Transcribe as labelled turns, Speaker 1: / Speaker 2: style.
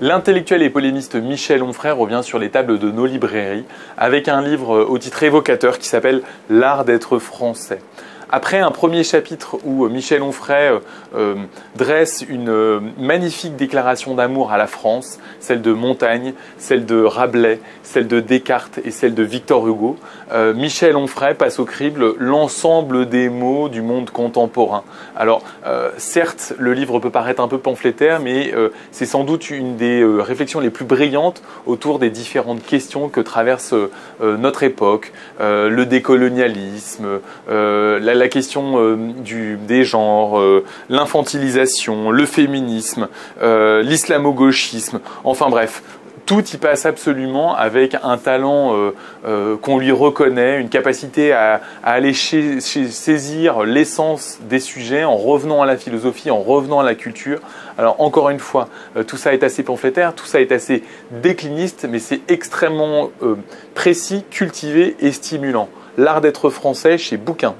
Speaker 1: L'intellectuel et polémiste Michel Onfray revient sur les tables de nos librairies avec un livre au titre évocateur qui s'appelle L'art d'être français. Après un premier chapitre où Michel Onfray euh, euh, dresse une euh, magnifique déclaration d'amour à la France, celle de Montaigne, celle de Rabelais, celle de Descartes et celle de Victor Hugo, Michel Onfray passe au crible l'ensemble des mots du monde contemporain. Alors, certes, le livre peut paraître un peu pamphlétaire, mais c'est sans doute une des réflexions les plus brillantes autour des différentes questions que traverse notre époque, le décolonialisme, la la question euh, des genres, euh, l'infantilisation, le féminisme, euh, l'islamo-gauchisme, enfin bref, tout y passe absolument avec un talent qu'on lui reconnaît, une capacité à, aller saisir l'essence des sujets en revenant à la philosophie, en revenant à la culture. Alors encore une fois, tout ça est assez pamphlétaire, tout ça est assez décliniste, mais c'est extrêmement précis, cultivé et stimulant. L'art d'être français chez Bouquin.